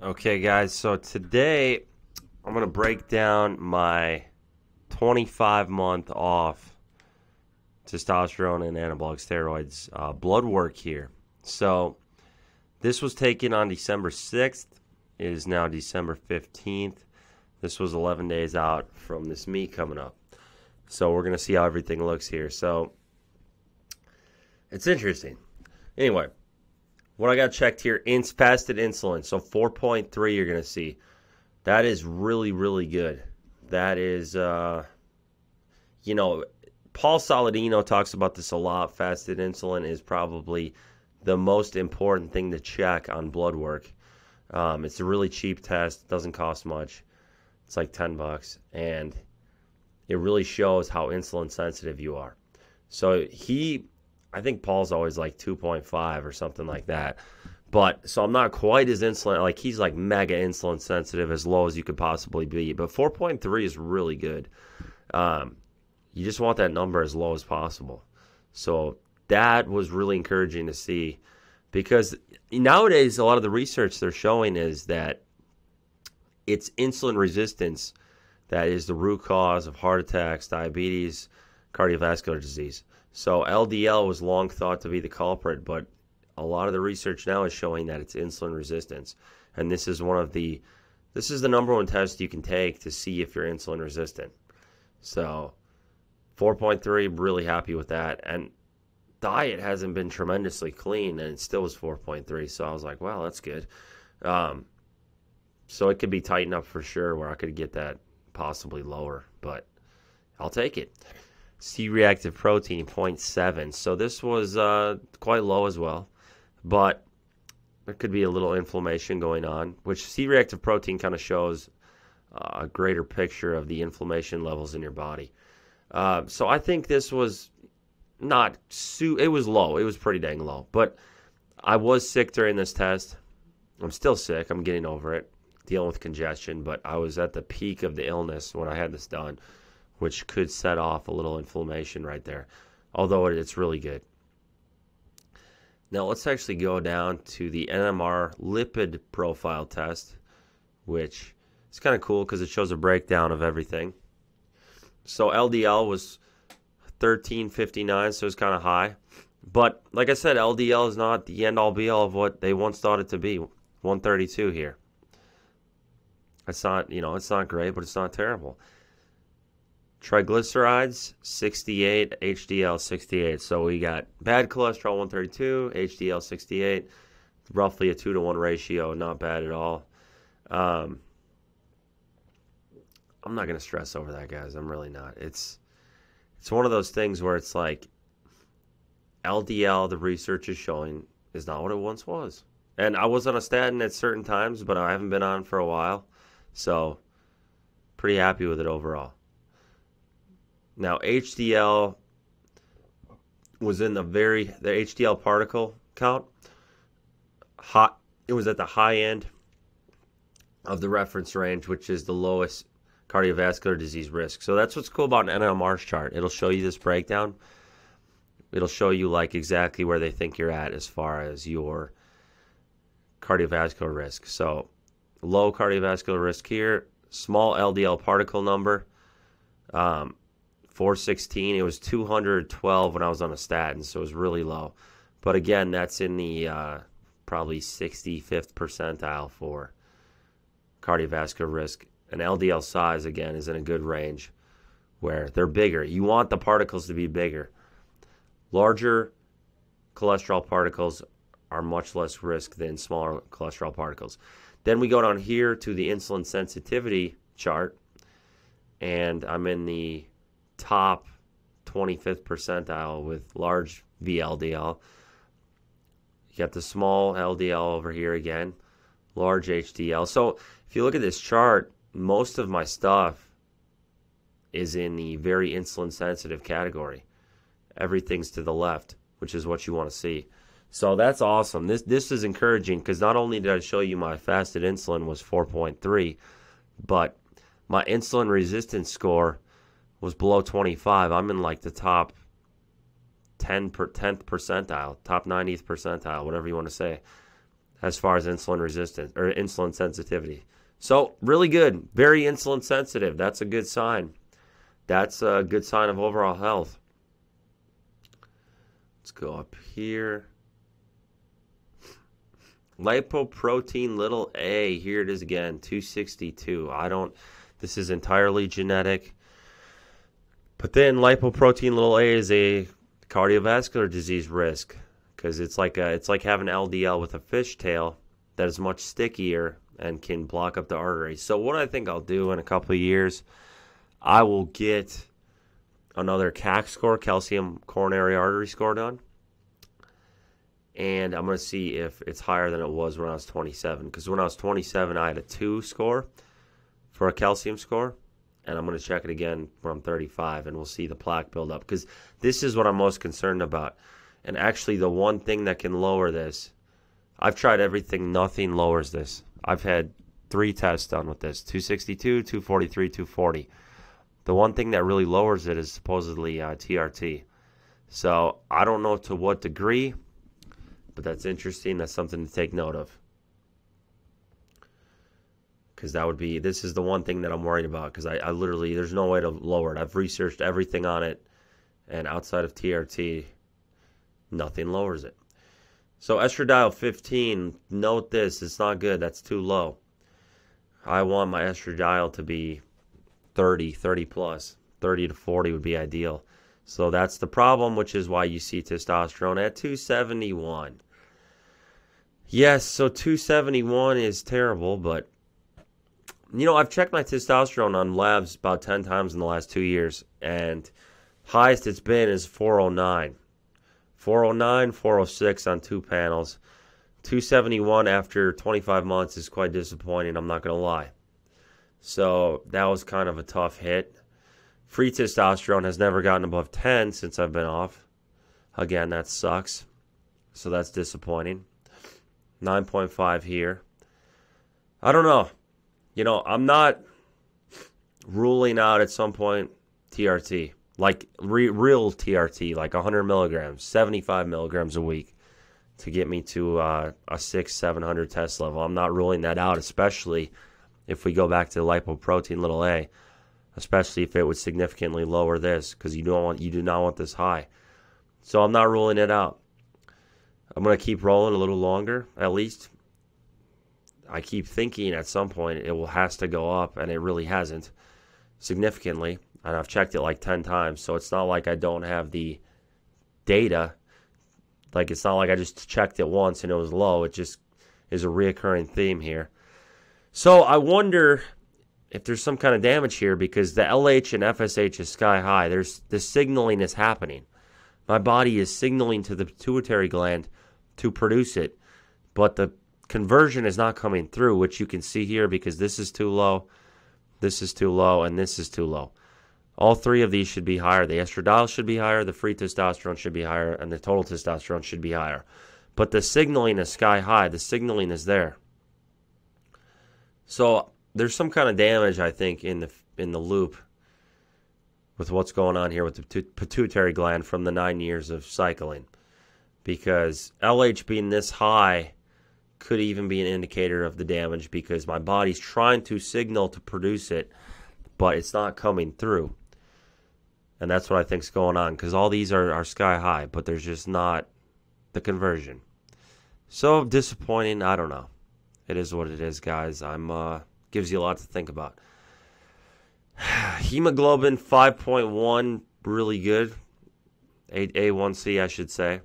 Okay, guys, so today I'm going to break down my 25 month off testosterone and anabolic steroids uh, blood work here. So this was taken on December 6th. It is now December 15th. This was 11 days out from this meet coming up. So we're going to see how everything looks here. So it's interesting. Anyway, what I got checked here, ins fasted insulin. So 4.3 you're going to see. That is really, really good. That is, uh, you know, Paul Saladino talks about this a lot. Fasted insulin is probably the most important thing to check on blood work. Um, it's a really cheap test, doesn't cost much. It's like 10 bucks. And it really shows how insulin sensitive you are. So he, I think Paul's always like 2.5 or something like that. But so I'm not quite as insulin, like he's like mega insulin sensitive, as low as you could possibly be. But 4.3 is really good. Um, you just want that number as low as possible. So that was really encouraging to see because nowadays a lot of the research they're showing is that it's insulin resistance that is the root cause of heart attacks, diabetes, cardiovascular disease. So LDL was long thought to be the culprit, but a lot of the research now is showing that it's insulin resistance. And this is one of the this is the number one test you can take to see if you're insulin resistant. So 4.3 really happy with that and diet hasn't been tremendously clean and it still was 4.3 so I was like, "Wow, that's good." Um, so it could be tightened up for sure where I could get that possibly lower, but I'll take it. C reactive protein 0.7. So this was uh, quite low as well, but there could be a little inflammation going on, which C reactive protein kind of shows uh, a greater picture of the inflammation levels in your body. Uh, so I think this was not su- it was low. It was pretty dang low, but I was sick during this test. I'm still sick. I'm getting over it dealing with congestion, but I was at the peak of the illness when I had this done, which could set off a little inflammation right there. Although it's really good. Now let's actually go down to the NMR lipid profile test, which is kind of cool because it shows a breakdown of everything. So LDL was 1359, so it's kind of high. But like I said, LDL is not the end all be all of what they once thought it to be. 132 here. It's not, you know, it's not great, but it's not terrible. Triglycerides 68, HDL 68. So we got bad cholesterol 132, HDL 68, roughly a 2 to 1 ratio, not bad at all. Um, I'm not going to stress over that, guys. I'm really not. It's it's one of those things where it's like LDL, the research is showing, is not what it once was. And I was on a statin at certain times, but I haven't been on for a while. So, pretty happy with it overall. Now, HDL was in the very the HDL particle count. Hot, it was at the high end of the reference range, which is the lowest cardiovascular disease risk. So that's what's cool about an NMR chart. It'll show you this breakdown. It'll show you like exactly where they think you're at as far as your cardiovascular risk. So low cardiovascular risk here, small LDL particle number, um, 416. It was 212 when I was on a statin, so it was really low. But again, that's in the uh, probably 65th percentile for cardiovascular risk. And LDL size, again, is in a good range where they're bigger. You want the particles to be bigger. Larger cholesterol particles are much less risk than smaller cholesterol particles. Then we go down here to the insulin sensitivity chart, and I'm in the top 25th percentile with large VLDL. You got the small LDL over here again, large HDL. So if you look at this chart, most of my stuff is in the very insulin sensitive category. Everything's to the left, which is what you want to see. So that's awesome. This this is encouraging because not only did I show you my fasted insulin was 4.3, but my insulin resistance score was below 25. I'm in like the top 10 per 10th percentile, top 90th percentile, whatever you want to say. as far as insulin resistance or insulin sensitivity. So, really good. Very insulin sensitive. That's a good sign. That's a good sign of overall health. Let's go up here. Lipoprotein little a. Here it is again, 262. I don't, this is entirely genetic. But then lipoprotein little a is a cardiovascular disease risk because it's like a, it's like having LDL with a fishtail that is much stickier and can block up the arteries. So what I think I'll do in a couple of years, I will get another CAC score, calcium coronary artery score done. And I'm going to see if it's higher than it was when I was 27. Because when I was 27, I had a 2 score for a calcium score. And I'm going to check it again when I'm 35, and we'll see the plaque build up. Because this is what I'm most concerned about. And actually, the one thing that can lower this, I've tried everything, nothing lowers this. I've had three tests done with this 262, 243, 240. The one thing that really lowers it is supposedly uh, TRT. So I don't know to what degree, but that's interesting. That's something to take note of. Because that would be, this is the one thing that I'm worried about. Because I, I literally, there's no way to lower it. I've researched everything on it. And outside of TRT, nothing lowers it. So estradiol 15, note this, it's not good. That's too low. I want my estradiol to be 30, 30 plus. 30 to 40 would be ideal. So that's the problem, which is why you see testosterone at 271. Yes, so 271 is terrible, but you know, I've checked my testosterone on labs about 10 times in the last two years, and highest it's been is 409. 409, 406 on two panels. 271 after 25 months is quite disappointing, I'm not going to lie. So that was kind of a tough hit. Free testosterone has never gotten above 10 since I've been off. Again, that sucks. So that's disappointing. 9.5 here. I don't know. You know, I'm not ruling out at some point TRT like re- real TRT, like 100 milligrams, 75 milligrams a week to get me to uh, a six, 700 test level. I'm not ruling that out, especially if we go back to lipoprotein little a, especially if it would significantly lower this because you don't want you do not want this high. So I'm not ruling it out. I'm gonna keep rolling a little longer, at least. I keep thinking at some point it will has to go up, and it really hasn't significantly and I've checked it like 10 times. So it's not like I don't have the data. Like it's not like I just checked it once and it was low. It just is a reoccurring theme here. So I wonder if there's some kind of damage here because the LH and FSH is sky high. There's the signaling is happening. My body is signaling to the pituitary gland to produce it, but the conversion is not coming through, which you can see here because this is too low, this is too low, and this is too low. All three of these should be higher. The estradiol should be higher, the free testosterone should be higher, and the total testosterone should be higher. But the signaling is sky high. The signaling is there. So there's some kind of damage, I think, in the in the loop with what's going on here with the pituitary gland from the nine years of cycling, because LH being this high could even be an indicator of the damage because my body's trying to signal to produce it, but it's not coming through. And that's what I think is going on because all these are, are sky high, but there's just not the conversion. So disappointing. I don't know. It is what it is, guys. I'm uh, gives you a lot to think about. Hemoglobin 5.1, really good. A- A1C, I should say.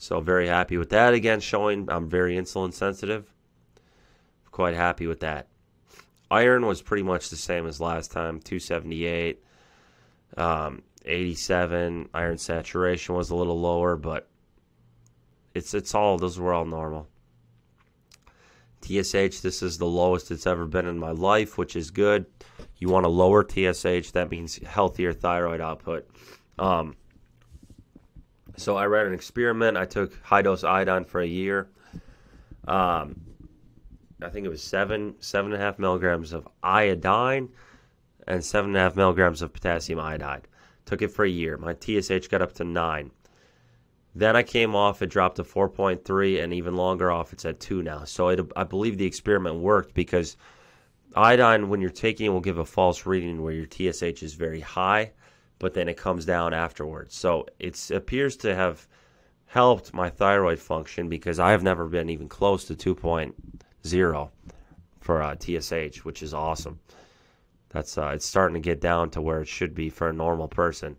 So very happy with that. Again, showing I'm very insulin sensitive. Quite happy with that. Iron was pretty much the same as last time, 278. Um, 87 iron saturation was a little lower, but it's it's all those were all normal. TSH, this is the lowest it's ever been in my life, which is good. You want to lower TSH, that means healthier thyroid output. Um, so I ran an experiment. I took high dose iodine for a year. Um, I think it was seven, seven and a half milligrams of iodine and seven and a half milligrams of potassium iodide. Took it for a year. My TSH got up to nine. Then I came off, it dropped to 4.3, and even longer off, it's at 2 now. So it, I believe the experiment worked because iodine, when you're taking it, will give a false reading where your TSH is very high, but then it comes down afterwards. So it appears to have helped my thyroid function because I have never been even close to 2.0 for uh, TSH, which is awesome. That's uh, it's starting to get down to where it should be for a normal person.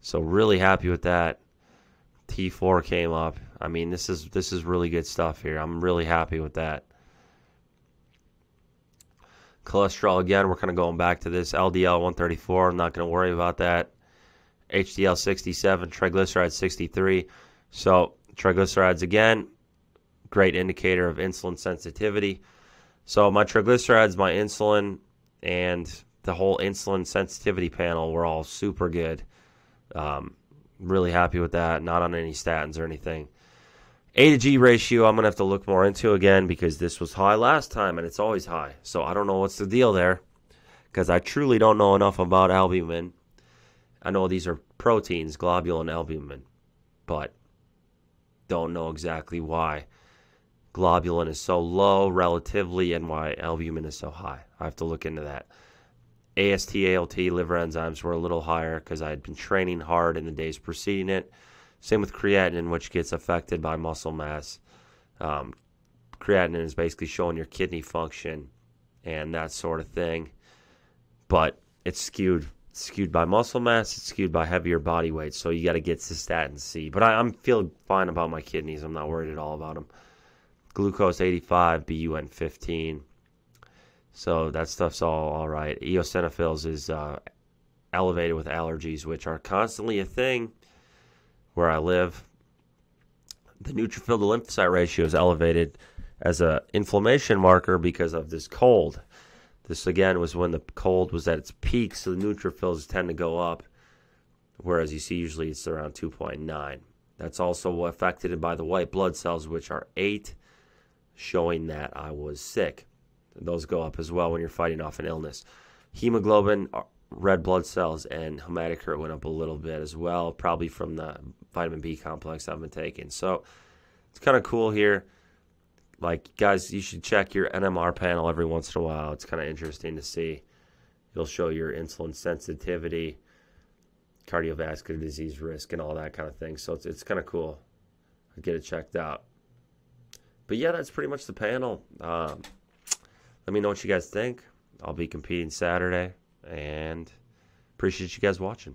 So really happy with that. T4 came up. I mean, this is this is really good stuff here. I'm really happy with that. Cholesterol again, we're kind of going back to this LDL 134. I'm not going to worry about that. HDL 67, triglycerides 63. So triglycerides again, great indicator of insulin sensitivity. So my triglycerides, my insulin, and the whole insulin sensitivity panel were all super good. Um, really happy with that. Not on any statins or anything. A to G ratio, I'm going to have to look more into again because this was high last time and it's always high. So I don't know what's the deal there because I truly don't know enough about albumin. I know these are proteins, globulin and albumin, but don't know exactly why globulin is so low relatively and why albumin is so high. I have to look into that. AST, ALT, liver enzymes were a little higher because I had been training hard in the days preceding it. Same with creatinine, which gets affected by muscle mass. Um, creatinine is basically showing your kidney function and that sort of thing, but it's skewed skewed by muscle mass. It's skewed by heavier body weight, so you got to get cystatin C. But I, I'm feeling fine about my kidneys. I'm not worried at all about them. Glucose 85, BUN 15 so that stuff's all all right. Eosinophils is uh, elevated with allergies, which are constantly a thing where I live. The neutrophil to lymphocyte ratio is elevated as a inflammation marker because of this cold. This again was when the cold was at its peak, so the neutrophils tend to go up, whereas you see usually it's around 2.9. That's also affected by the white blood cells, which are eight, showing that I was sick. Those go up as well when you're fighting off an illness. Hemoglobin, uh, red blood cells, and hematocrit went up a little bit as well, probably from the vitamin B complex I've been taking. So it's kind of cool here. Like, guys, you should check your NMR panel every once in a while. It's kind of interesting to see. It'll show your insulin sensitivity, cardiovascular disease risk, and all that kind of thing. So it's, it's kind of cool. Get it checked out. But yeah, that's pretty much the panel. Um, let me know what you guys think. I'll be competing Saturday and appreciate you guys watching.